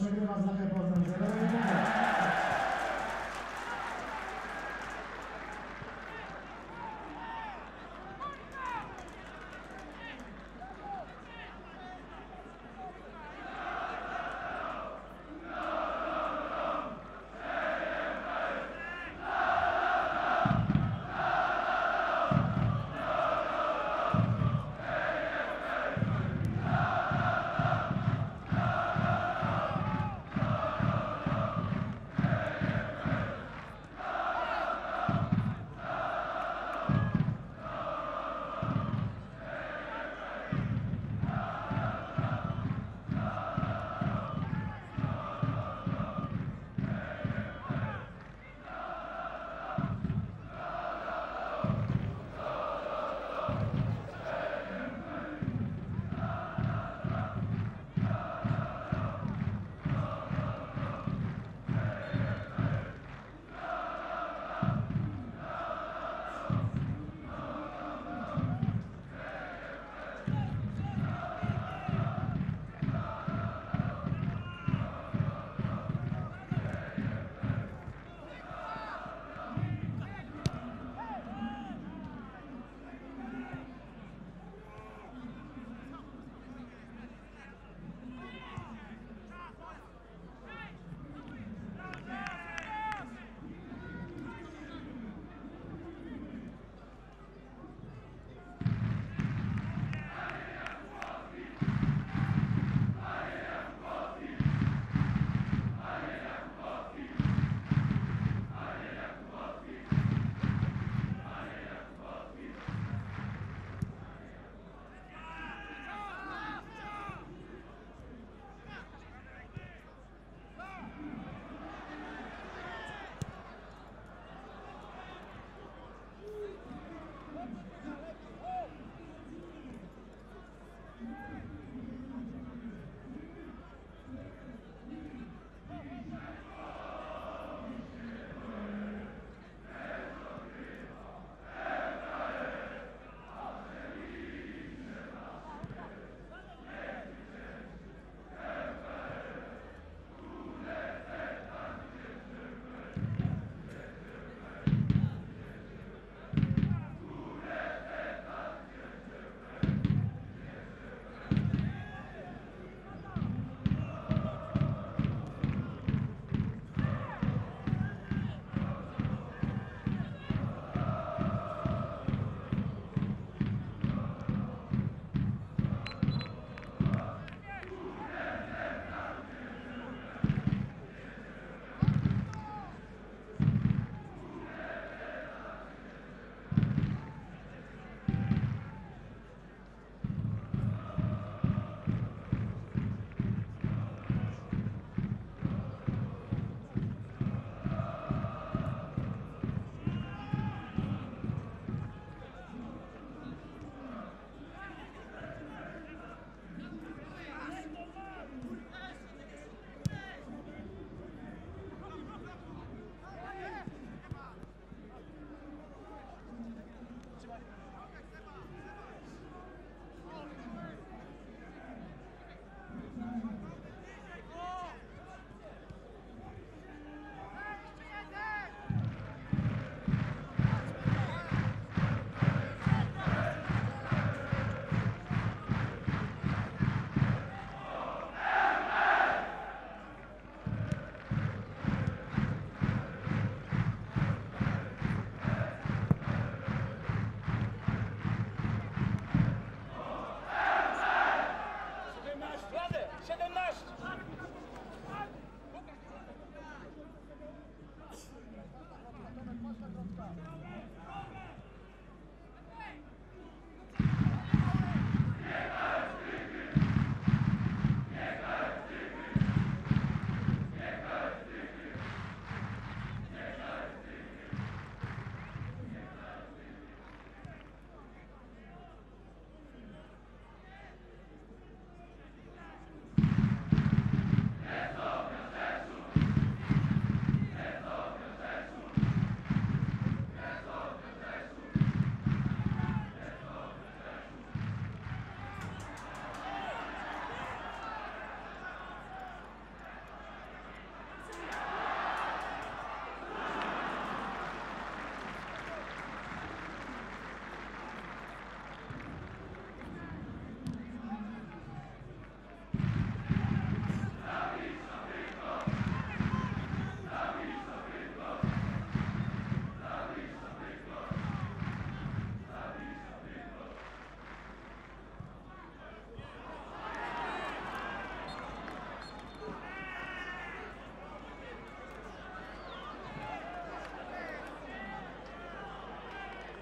রাজনীতি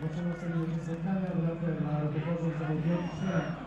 Rozpoczęło sobie minuty spotkania, bramkę na rotoporze zdobył Piotr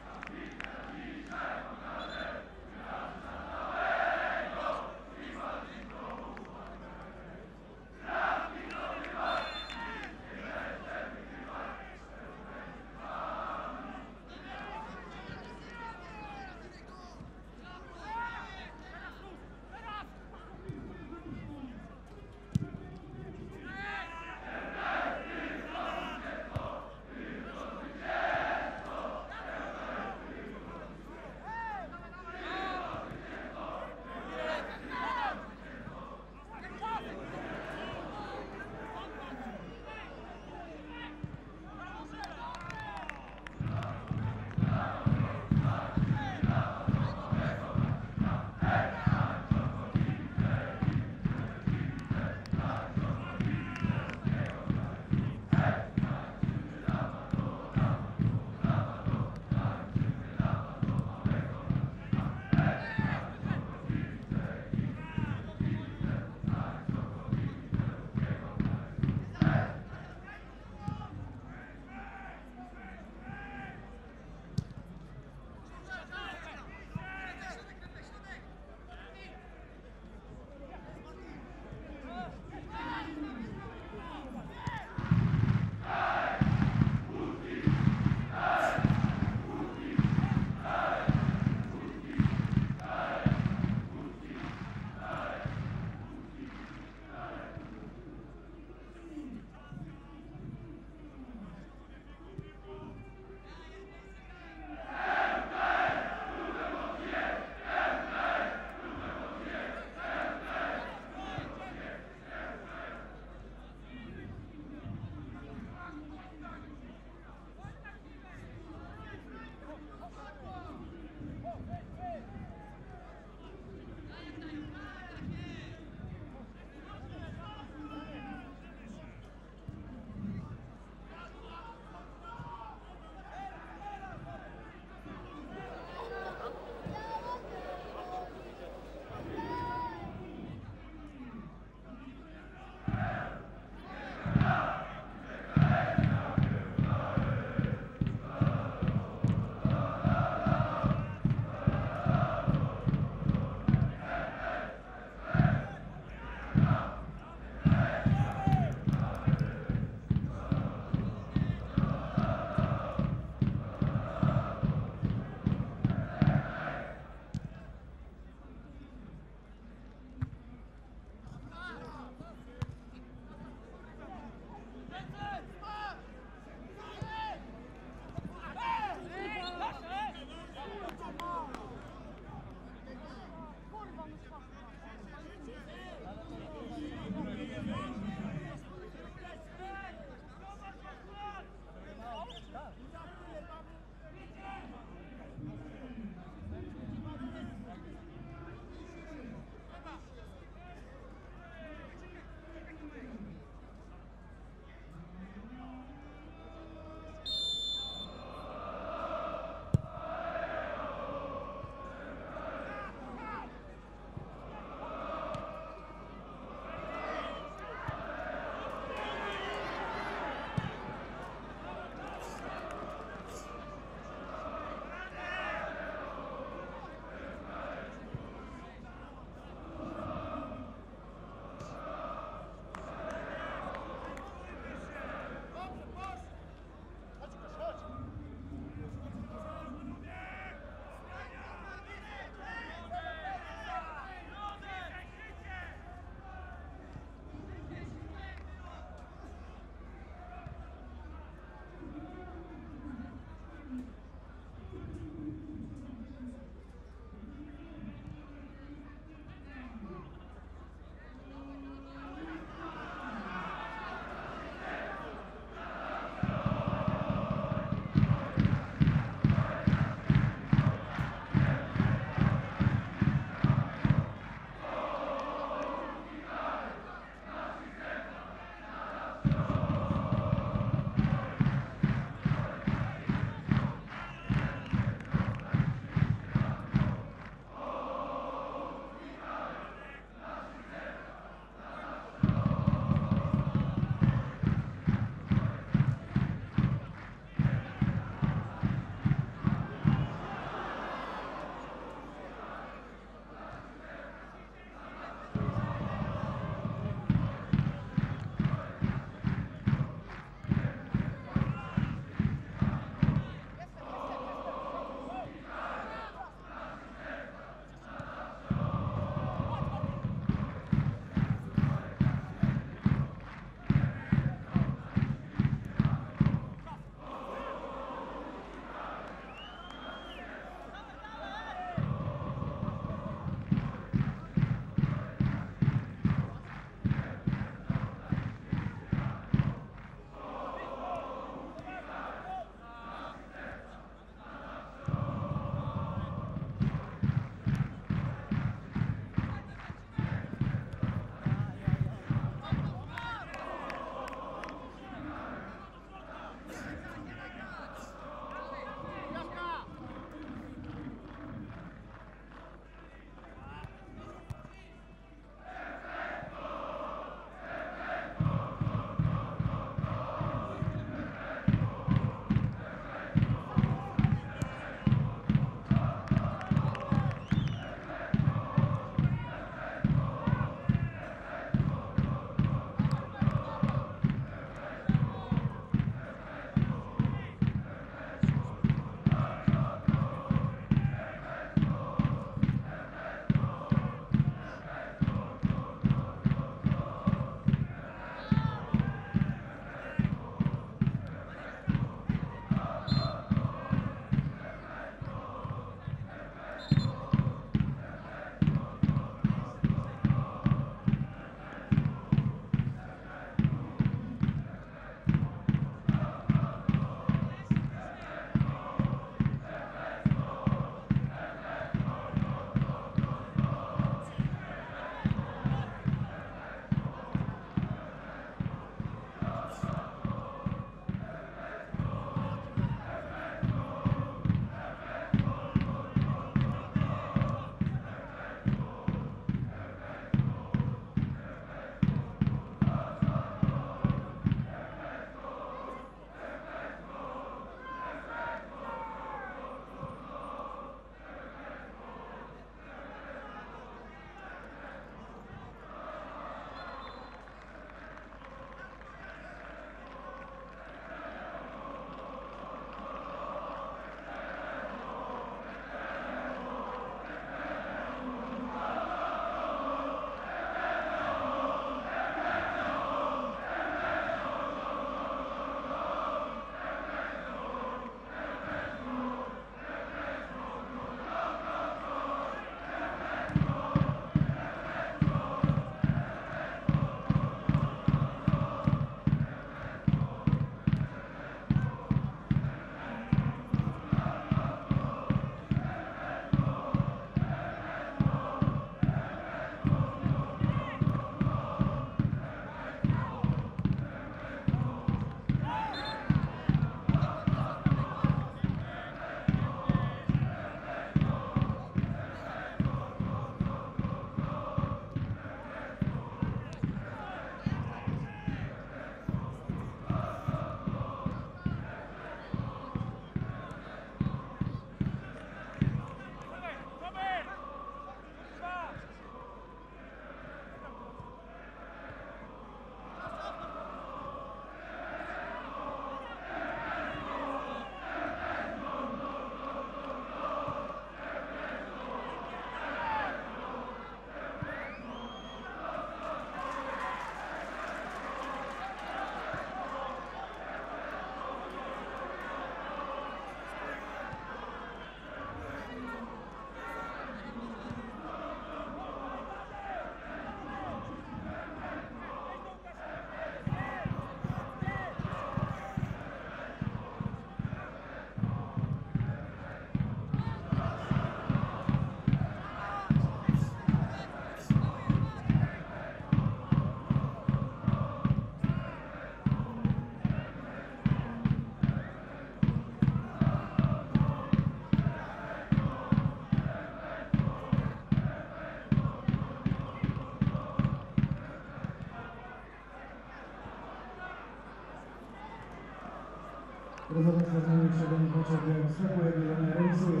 Świerek. sobie sklepuje, nie remisuje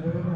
z Legią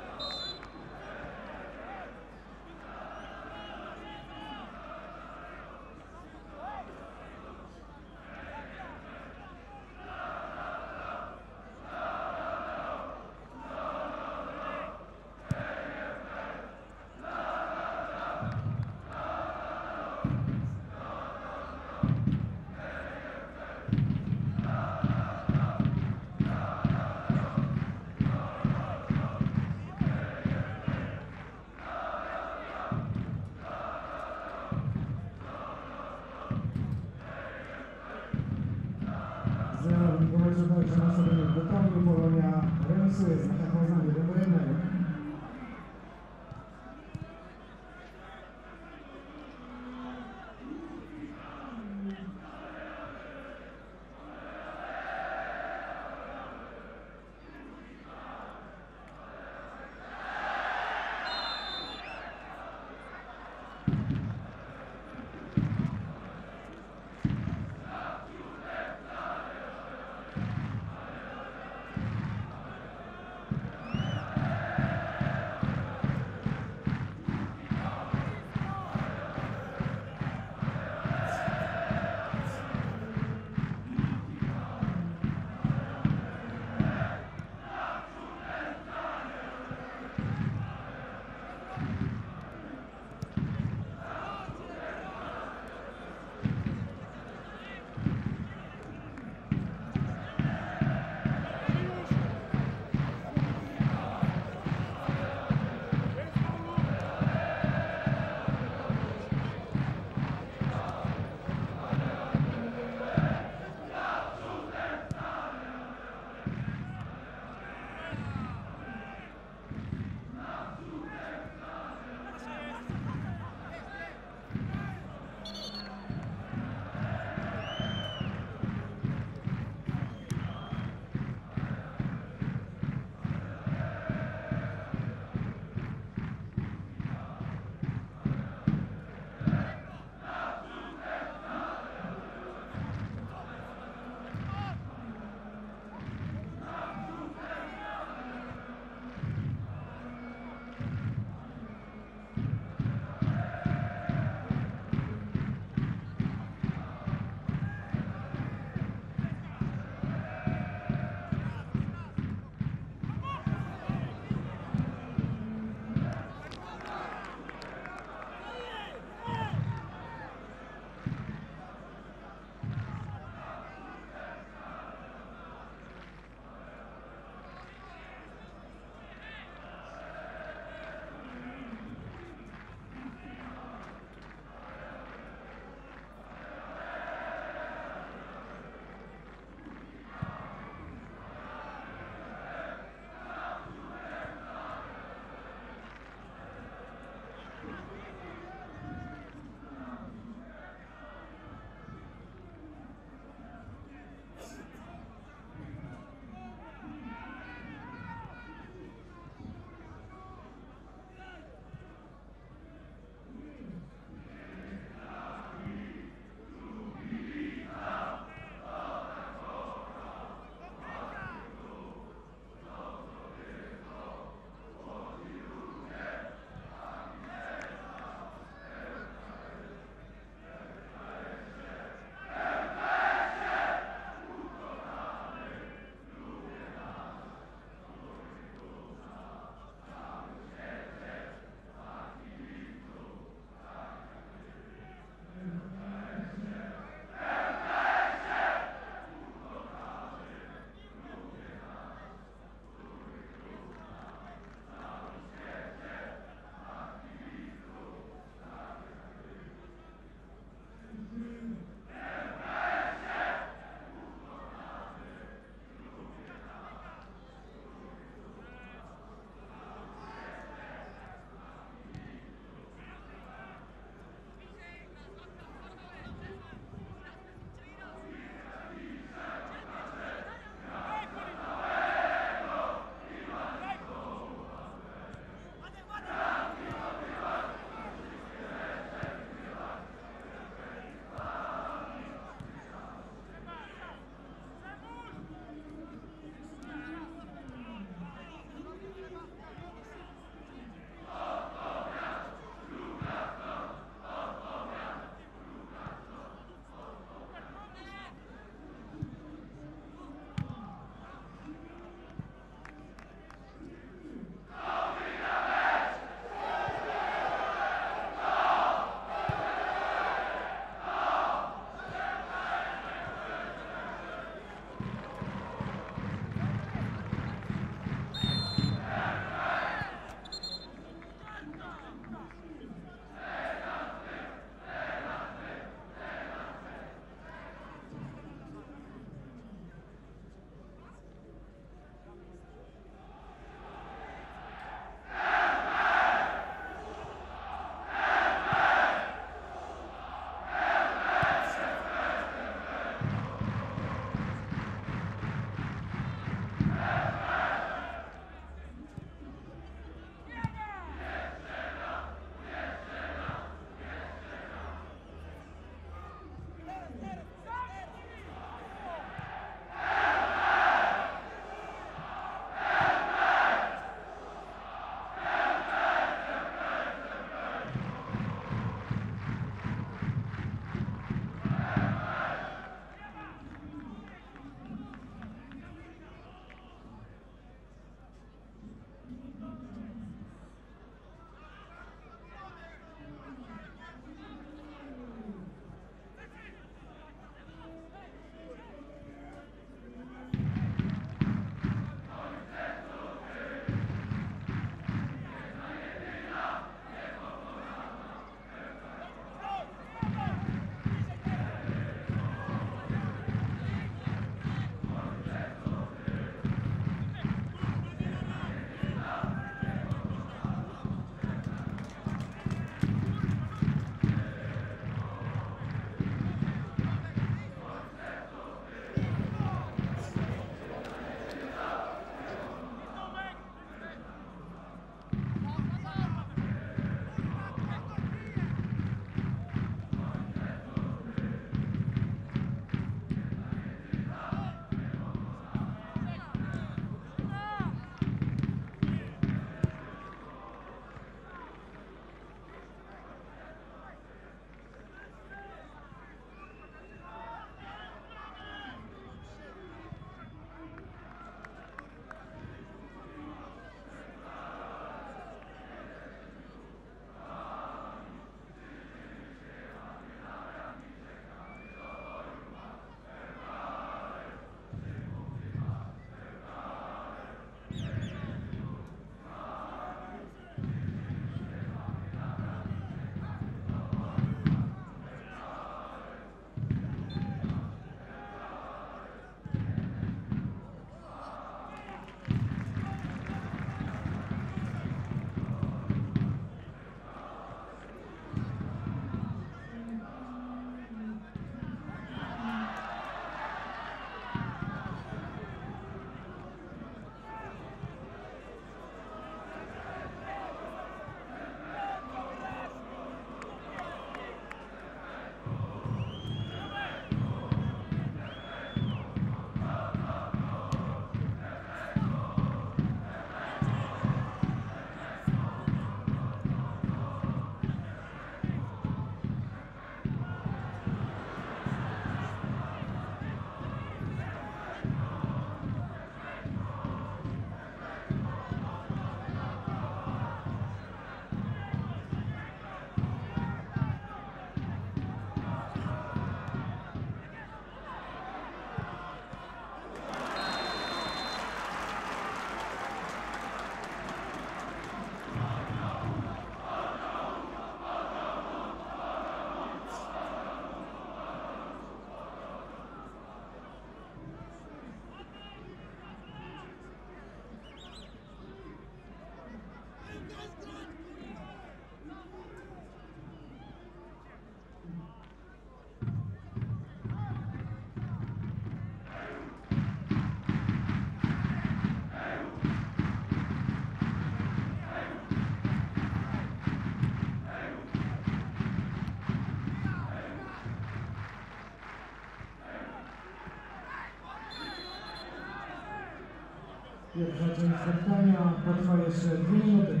Pierwsza część spotkania potrwa jeszcze dwie minuty.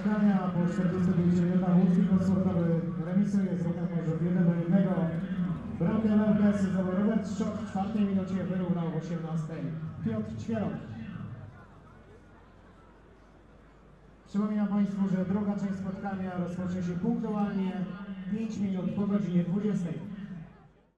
Spotkania po 45 minutach łódzki sportowy remisuje z już 1 do 1. Bramkę LKS Robert Szczok w czwartej minucie wyrównał w 18. Piotr Ćwierok. Przypominam Państwu, że druga część spotkania rozpocznie się punktualnie 5 minut po godzinie 20.